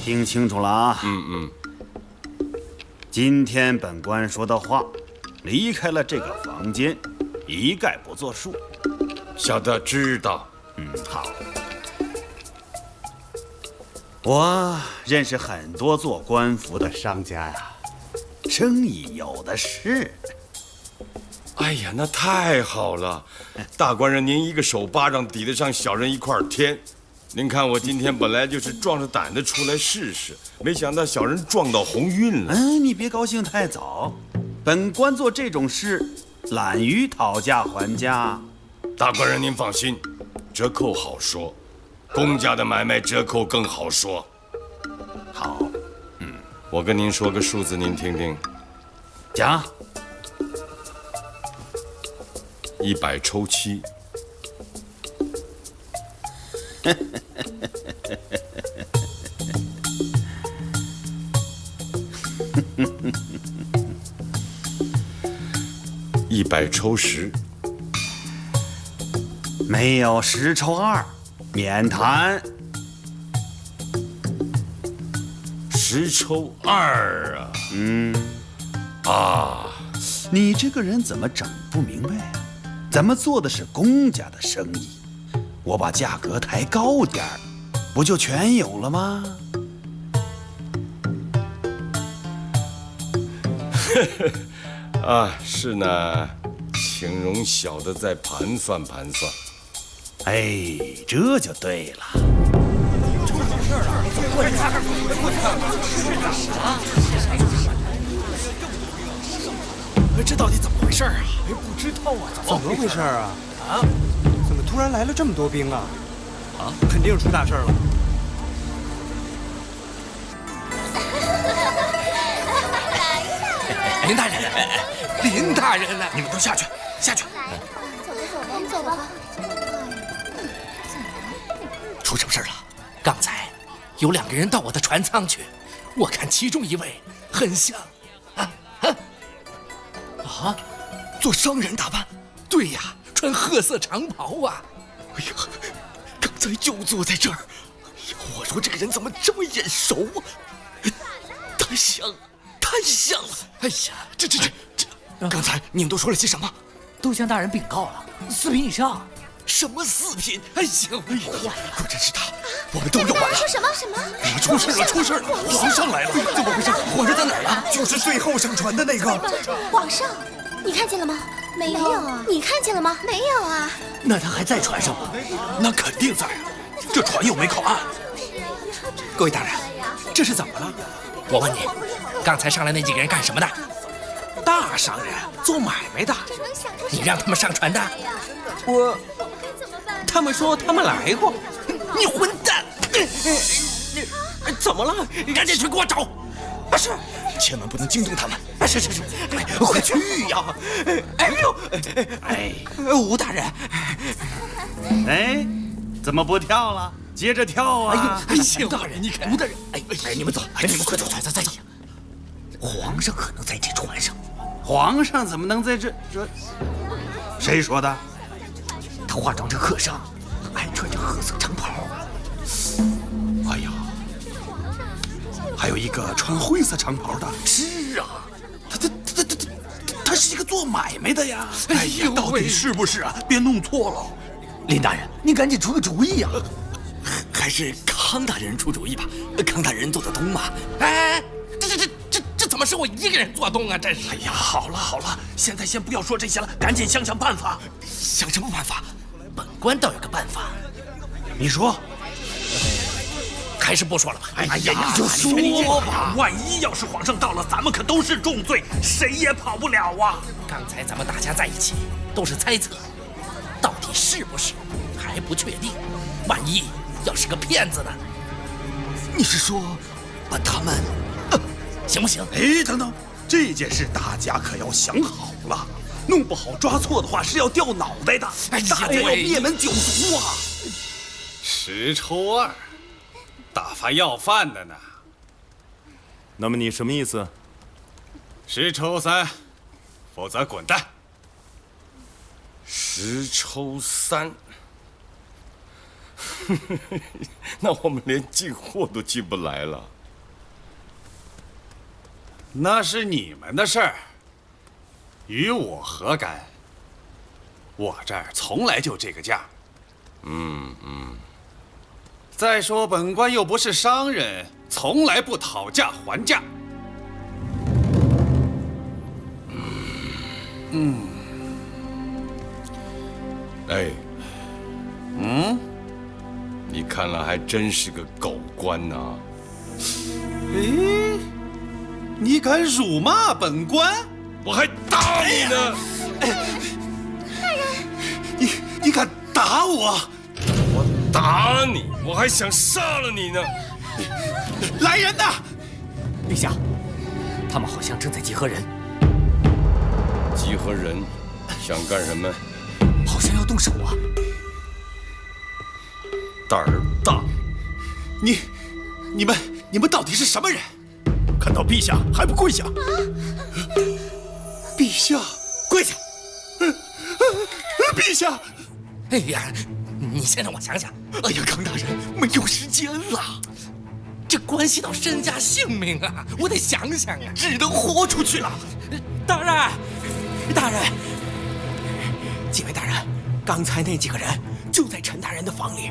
听清楚了啊！嗯嗯。今天本官说的话，离开了这个房间，一概不作数。小的知道。嗯，好。我认识很多做官服的商家呀，生意有的是。哎呀，那太好了！大官人，您一个手巴掌抵得上小人一块天。您看我今天本来就是壮着胆子出来试试，没想到小人撞到鸿运了。嗯，你别高兴太早，本官做这种事，懒于讨价还价。大官人您放心，折扣好说，公家的买卖折扣更好说。好，嗯，我跟您说个数字，您听听。讲。一百抽七。一百抽十，没有十抽二，免谈。十抽二啊，嗯，啊，你这个人怎么整不明白？咱们做的是公家的生意，我把价格抬高点儿，不就全有了吗？啊，是呢，请容小的再盘算盘算。哎，这就对了。出什么事了？快点看看，快看看！哎，这到底怎么回事啊？哎，不知道啊，怎么回事啊？啊，怎么突然来了这么多兵啊？啊，肯定出大事了。林大人，林大人呢？你们都下去，下去。走吧，走吧，走吧。出什么事了？刚才有两个人到我的船舱去，我看其中一位很像，啊，做商人打扮。对呀，穿褐色长袍啊。哎呀，刚才就坐在这儿。我说这个人怎么这么眼熟啊？太像，太像了。哎呀，这这这这，刚才你们都说了些什么？都向大人禀告了，四品以上。什么四品？哎呀，哎呀，果真是他，我们都用完了。说什么什么？出事了，出事了！皇上来了，怎么回事？皇上在哪儿啊？就是最后上船的那个。皇上，你看见了吗？没有啊。你看见了吗？没有啊。那他还在船上吗？那肯定在啊，这船又没靠岸。各位大人，这是怎么了？我问你，刚才上来那几个人干什么的？大商人，做买卖的。你让他们上船的？我。他们说他们来过。你混蛋！你怎么了？赶紧去给我找！啊是，千万不能惊动他们！啊是是是，快去呀！哎呦，哎，吴大人，哎，怎么不跳了？接着跳啊！哎呦，大人，你看，吴大人，哎哎，你们走，哎，你们快走，走走走。皇上可能在这船上。皇上怎么能在这？这谁说的？他化妆成客商，还穿着褐色长袍。哎呀，还有一个穿灰色长袍的。是啊，他他他他他，他是一个做买卖的呀。哎呀，到底是不是啊？别弄错了。林大人，您赶紧出个主意呀！还是康大人出主意吧，康大人做得东嘛。哎，么是我一个人做东啊？真是。哎呀，好了好了，现在先不要说这些了，赶紧想想办法。想什么办法？本官倒有个办法，你说，还是不说了吧？哎呀，你就说吧。万一要是皇上到了，咱们可都是重罪，谁也跑不了啊。刚才咱们大家在一起都是猜测，到底是不是还不确定。万一要是个骗子呢？你是说把他们行不行？哎，等等，这件事大家可要想好了。弄不好抓错的话是要掉脑袋的，哎大家要灭门九族啊！十抽二，打发要饭的呢。那么你什么意思？十抽三，否则滚蛋。十抽三，那我们连进货都进不来了。那是你们的事儿。与我何干？我这儿从来就这个价。嗯嗯。再说本官又不是商人，从来不讨价还价。嗯。哎。嗯。你看来还真是个狗官呐。哎，你敢辱骂本官？我还打你呢！大人，你你敢打我？我打你，我还想杀了你呢！来人呐！陛下，他们好像正在集合人。集合人，想干什么？好像要动手啊！胆儿大！你、你们、你们到底是什么人？看到陛下还不跪下？陛下，跪下！陛下，哎呀，你先让我想想。哎呀，康大人，没有时间了，这关系到身家性命啊，我得想想啊，只能豁出去了。大人，大人，几位大人，刚才那几个人就在陈大人的房里。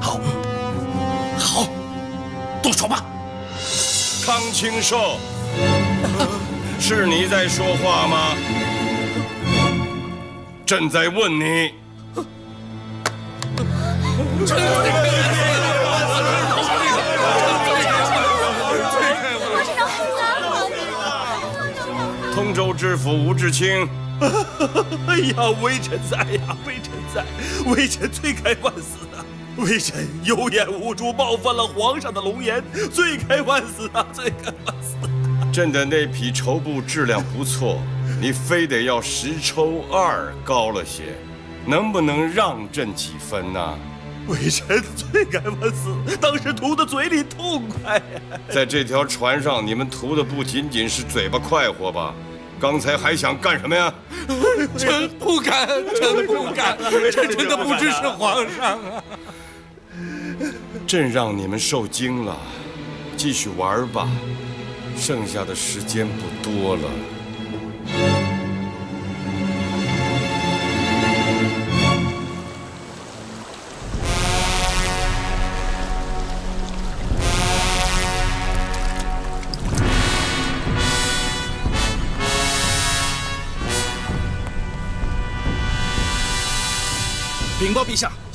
好，好，动手吧。康清寿。是你在说话吗？朕在问你。通州知府吴志清。哎呀，微臣在呀，微臣在，微臣罪该万死！微臣有眼无珠，冒犯了皇上的龙颜，罪该万死啊！罪该万死！朕的那匹绸布质量不错，你非得要十抽二高了些，能不能让朕几分呢？微臣罪该万死，当时涂的嘴里痛快呀！在这条船上，你们图的不仅仅是嘴巴快活吧？刚才还想干什么呀？臣不敢，臣不敢，臣真的不知是皇上啊！朕让你们受惊了，继续玩吧，剩下的时间不多了。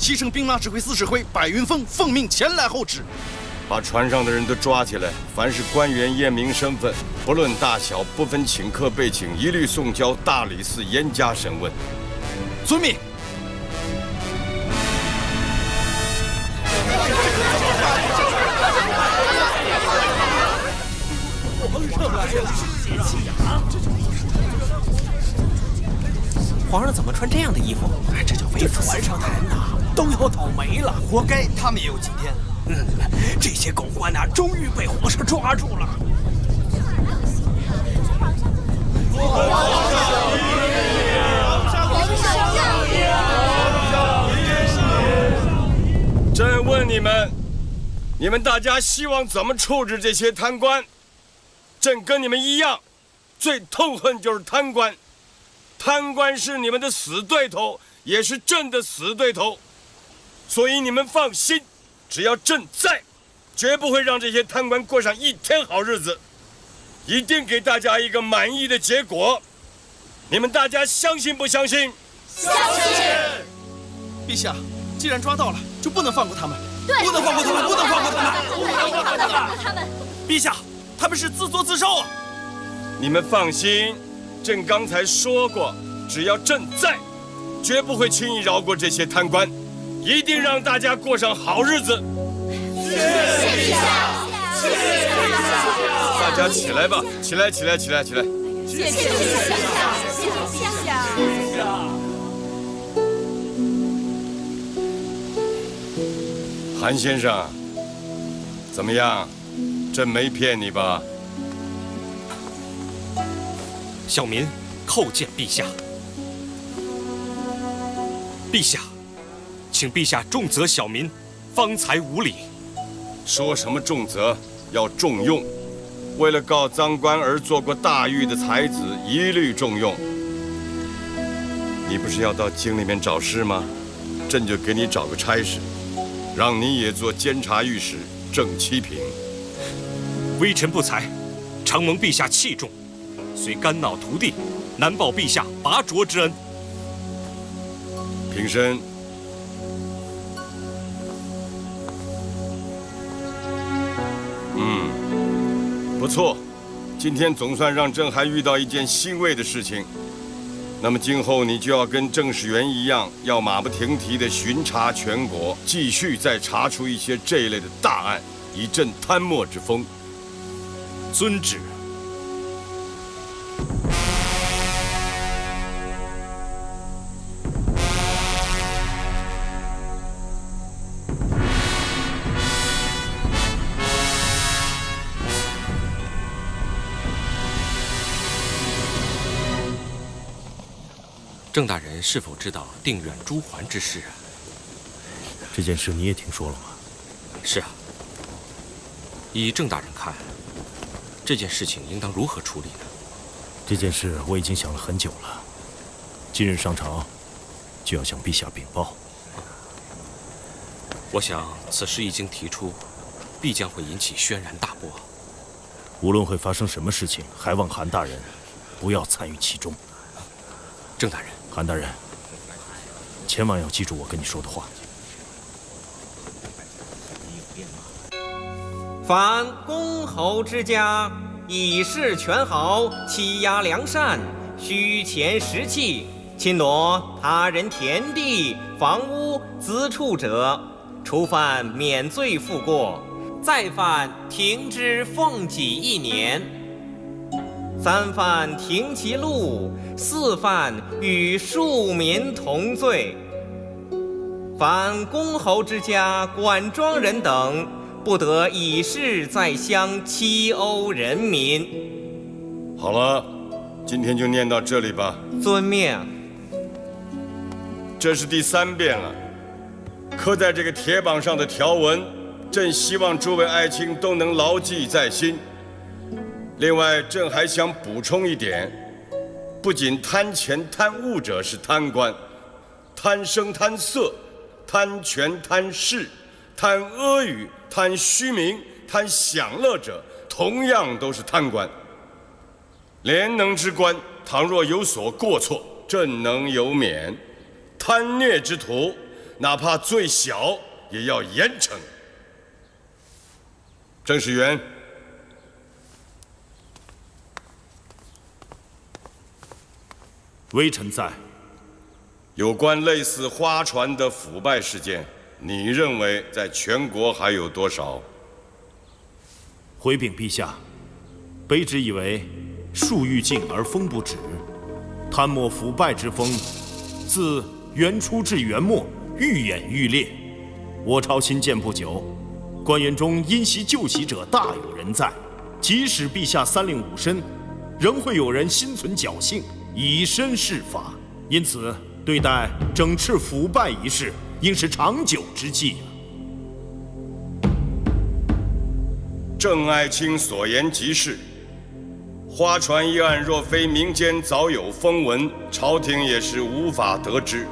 报陛下，西城兵马指挥司指挥白云峰奉命前来候旨。把船上的人都抓起来，凡是官员验明身份，不论大小，不分请客被请，一律送交大理寺严加审问。遵命。皇上怎么穿这样的衣服？哎，这叫为船上的人呐，都要倒霉了，活该他们也有今天。嗯，这些狗官呐，终于被皇上抓住了。皇上！皇上英明！朕问你们，你们大家希望怎么处置这些贪官？朕跟你们一样，最痛恨就是贪官。贪官是你们的死对头，也是朕的死对头，所以你们放心，只要朕在，绝不会让这些贪官过上一天好日子，一定给大家一个满意的结果。你们大家相信不相信？相信。陛下，既然抓到了，就不能放过他们。对，不能放过他们，不能放过他们，不能放过他们。陛下，他们是自作自受啊！你们放心。朕刚才说过，只要朕在，绝不会轻易饶过这些贪官，一定让大家过上好日子。谢谢陛下，谢谢陛下。大家起来吧，起来，起来，起来，起来。谢谢陛下，谢谢陛下，谢谢陛下。韩先生，怎么样？朕没骗你吧？小民叩见陛下。陛下，请陛下重责小民方才无礼。说什么重责？要重用。为了告赃官而做过大狱的才子，一律重用。你不是要到京里面找事吗？朕就给你找个差事，让你也做监察御史，正七品。微臣不才，承蒙陛下器重。虽肝脑涂地，难报陛下拔擢之恩。平身。嗯，不错，今天总算让朕还遇到一件欣慰的事情。那么今后你就要跟郑世元一样，要马不停蹄地巡查全国，继续再查出一些这一类的大案，以振贪墨之风。遵旨。郑大人是否知道定远朱桓之事啊？这件事你也听说了吗？是啊。以郑大人看，这件事情应当如何处理呢？这件事我已经想了很久了，今日上朝就要向陛下禀报。我想此事一经提出，必将会引起轩然大波。无论会发生什么事情，还望韩大人不要参与其中。郑大人。韩大人，千万要记住我跟你说的话。凡公侯之家，以事权豪，欺压良善，虚钱实器，侵夺他人田地、房屋、私处者，初犯免罪复过，再犯停之俸给一年；三犯停其路，四犯与庶民同罪。凡公侯之家、管庄人等，不得以事在乡欺殴人民。好了，今天就念到这里吧。遵命。这是第三遍了，刻在这个铁榜上的条文，朕希望诸位爱卿都能牢记在心。另外，朕还想补充一点：不仅贪钱贪物者是贪官，贪声贪色、贪权贪势、贪阿谀、贪虚名、贪享乐者，同样都是贪官。廉能之官，倘若有所过错，朕能有免。贪虐之徒，哪怕最小也要严惩。郑士元，微臣在。有关类似花船的腐败事件，你认为在全国还有多少？回禀陛下，卑职以为，树欲静而风不止，贪墨腐败之风，自。元初至元末，愈演愈烈。我朝新建不久，官员中因袭旧习者大有人在。即使陛下三令五申，仍会有人心存侥幸，以身试法。因此，对待整治腐败一事，应是长久之计。郑爱卿所言极是。花船一案，若非民间早有风闻，朝廷也是无法得知。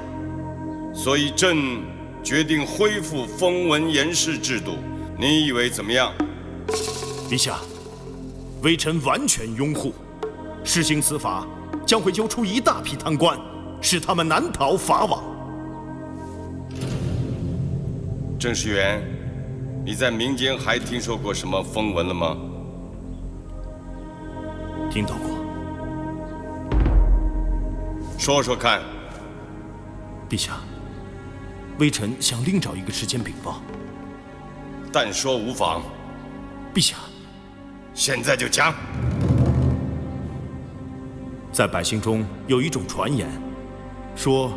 所以朕决定恢复封文言事制度，你以为怎么样？陛下，微臣完全拥护。施行此法，将会揪出一大批贪官，使他们难逃法网。郑世元，你在民间还听说过什么风闻了吗？听到过。说说看。陛下。微臣想另找一个时间禀报，但说无妨。陛下，现在就讲。在百姓中有一种传言，说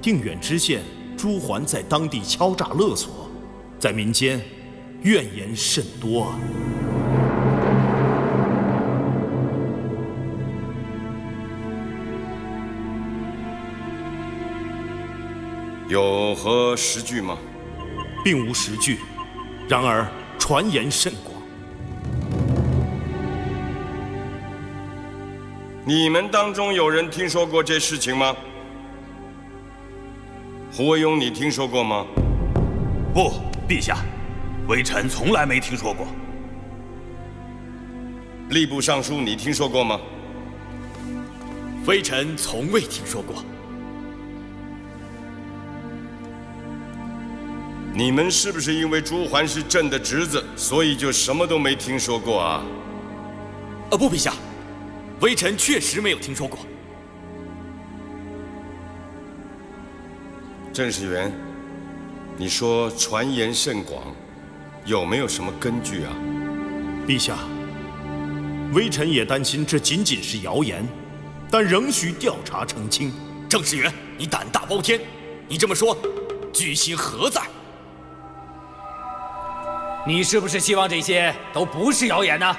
定远知县朱桓在当地敲诈勒索，在民间怨言甚多。有何实据吗？并无实据，然而传言甚广。你们当中有人听说过这事情吗？胡惟庸，你听说过吗？不，陛下，微臣从来没听说过。吏部尚书，你听说过吗？微臣从未听说过。你们是不是因为朱桓是朕的侄子，所以就什么都没听说过啊？啊不，陛下，微臣确实没有听说过。郑世元，你说传言甚广，有没有什么根据啊？陛下，微臣也担心这仅仅是谣言，但仍需调查澄清。郑世元，你胆大包天，你这么说，居心何在？你是不是希望这些都不是谣言呢？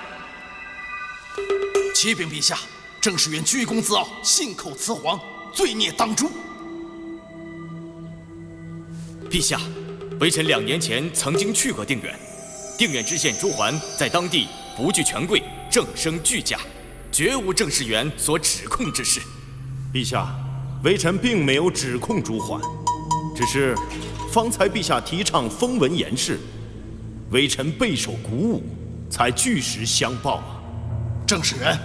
启禀陛下，郑世元居功自傲，信口雌黄，罪孽当诛。陛下，微臣两年前曾经去过定远，定远知县朱桓在当地不惧权贵，政声俱佳，绝无郑世元所指控之事。陛下，微臣并没有指控朱桓，只是方才陛下提倡风闻言事。微臣备受鼓舞，才据实相报啊！郑世元，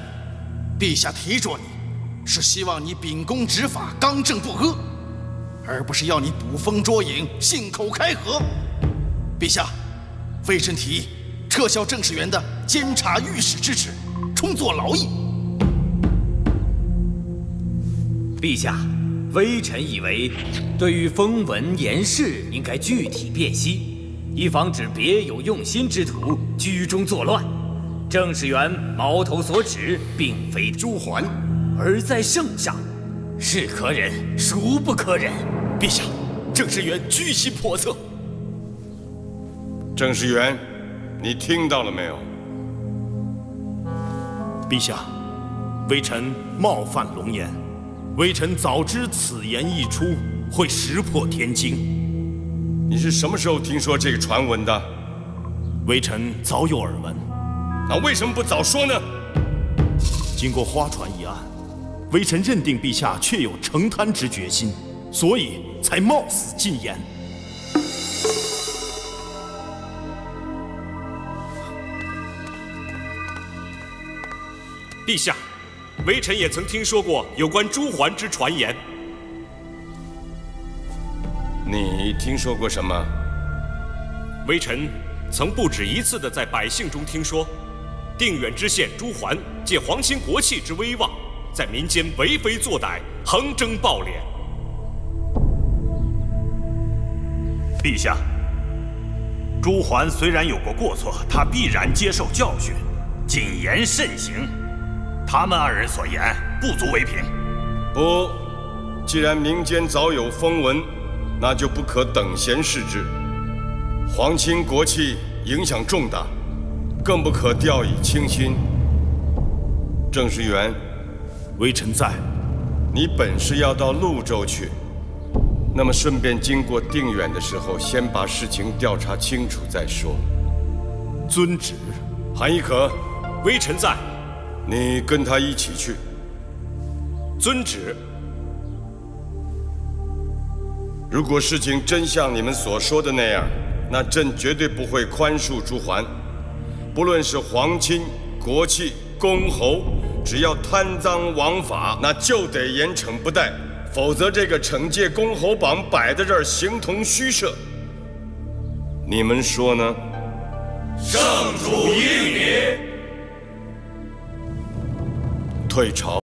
陛下提着你，是希望你秉公执法、刚正不阿，而不是要你捕风捉影、信口开河。陛下，微臣提议撤销郑士元的监察御史之职，充作劳役。陛下，微臣以为，对于风闻言事，应该具体辨析，以防止别有用心之徒居中作乱。郑士元矛头所指，并非朱桓，而在圣上，是可忍，孰不可忍？陛下，郑世元居心叵测。郑世元，你听到了没有？陛下，微臣冒犯龙颜，微臣早知此言一出会石破天惊。你是什么时候听说这个传闻的？微臣早有耳闻。那为什么不早说呢？经过花船一案，微臣认定陛下确有承贪之决心，所以才冒死进言。陛下，微臣也曾听说过有关朱桓之传言。你听说过什么？微臣曾不止一次的在百姓中听说，定远知县朱桓借皇亲国戚之威望，在民间为非作歹，横征暴敛。陛下，朱桓虽然有过过错，他必然接受教训，谨言慎行。他们二人所言不足为凭。不，既然民间早有风闻，那就不可等闲视之。皇亲国戚影响重大，更不可掉以轻心。郑世元，微臣在。你本是要到潞州去，那么顺便经过定远的时候，先把事情调查清楚再说。遵旨。韩亦可，微臣在。你跟他一起去。遵旨。如果事情真像你们所说的那样，那朕绝对不会宽恕朱桓。不论是皇亲、国戚、公侯，只要贪赃枉法，那就得严惩不贷，否则这个惩戒公侯榜摆在这儿，形同虚设。你们说呢？圣主英明。退朝。